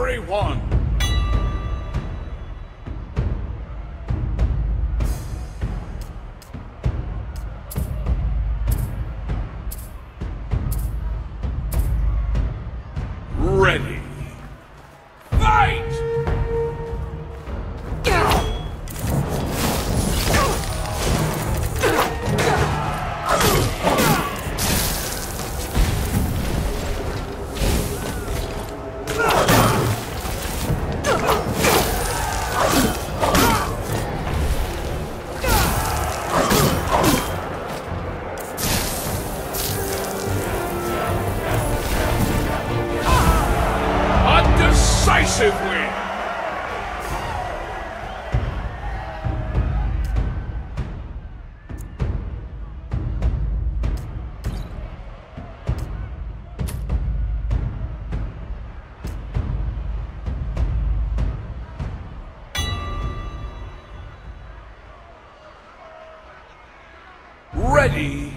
everyone! Win! Ready